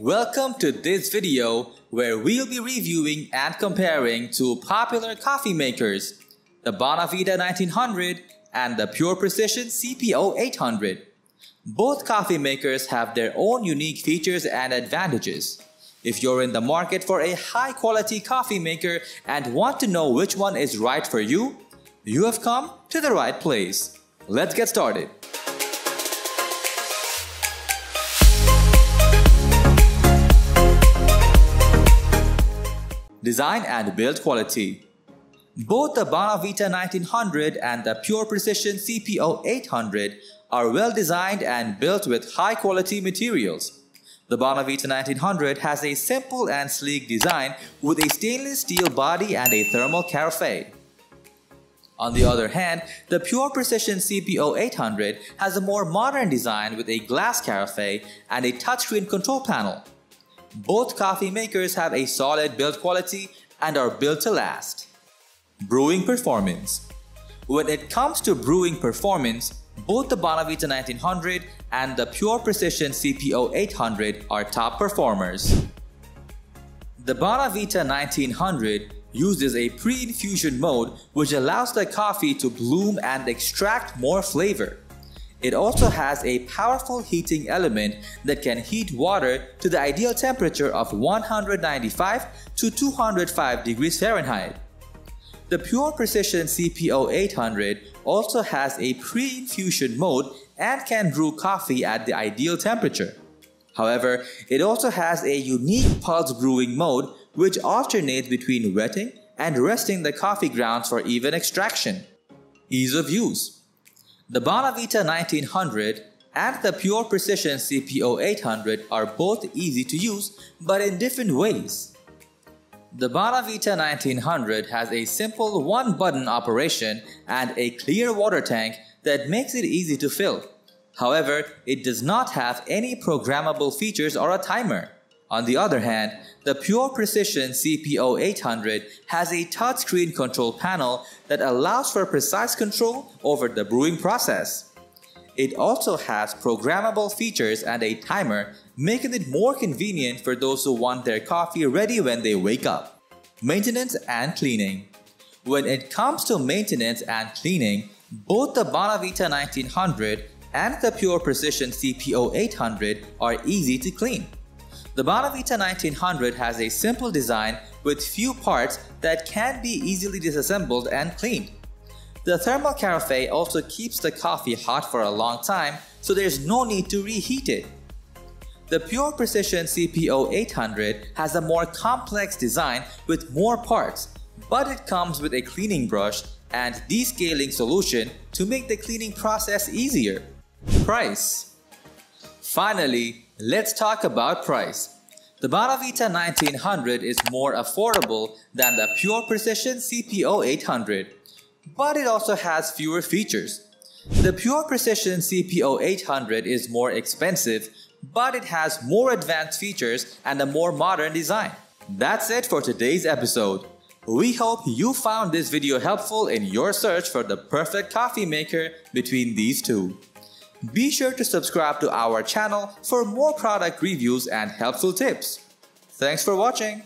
Welcome to this video where we'll be reviewing and comparing two popular coffee makers, the Bonavita 1900 and the Pure Precision CPO 800. Both coffee makers have their own unique features and advantages. If you're in the market for a high quality coffee maker and want to know which one is right for you, you have come to the right place. Let's get started. Design and build quality. Both the Bonavita 1900 and the Pure Precision CPO 800 are well designed and built with high quality materials. The Bonavita 1900 has a simple and sleek design with a stainless steel body and a thermal carafe. On the other hand, the Pure Precision CPO 800 has a more modern design with a glass carafe and a touchscreen control panel. Both coffee makers have a solid build quality and are built to last. Brewing performance. When it comes to brewing performance, both the Bonavita 1900 and the Pure Precision CPO 800 are top performers. The Bonavita 1900 uses a pre-infusion mode which allows the coffee to bloom and extract more flavor. It also has a powerful heating element that can heat water to the ideal temperature of 195 to 205 degrees Fahrenheit. The Pure Precision CPO 800 also has a pre-infusion mode and can brew coffee at the ideal temperature. However, it also has a unique pulse brewing mode which alternates between wetting and resting the coffee grounds for even extraction. Ease of use the Bonavita 1900 and the Pure Precision CPO 800 are both easy to use but in different ways. The Bonavita 1900 has a simple one-button operation and a clear water tank that makes it easy to fill. However, it does not have any programmable features or a timer. On the other hand, the Pure Precision CPO 800 has a touchscreen control panel that allows for precise control over the brewing process. It also has programmable features and a timer, making it more convenient for those who want their coffee ready when they wake up. Maintenance and cleaning. When it comes to maintenance and cleaning, both the Bonavita 1900 and the Pure Precision CPO 800 are easy to clean. The Bonavita 1900 has a simple design with few parts that can be easily disassembled and cleaned. The thermal carafe also keeps the coffee hot for a long time, so there's no need to reheat it. The Pure Precision CPO 800 has a more complex design with more parts, but it comes with a cleaning brush and descaling solution to make the cleaning process easier. Price Finally, Let's talk about price. The Bonavita 1900 is more affordable than the Pure Precision CPO 800, but it also has fewer features. The Pure Precision CPO 800 is more expensive, but it has more advanced features and a more modern design. That's it for today's episode. We hope you found this video helpful in your search for the perfect coffee maker between these two. Be sure to subscribe to our channel for more product reviews and helpful tips. Thanks for watching.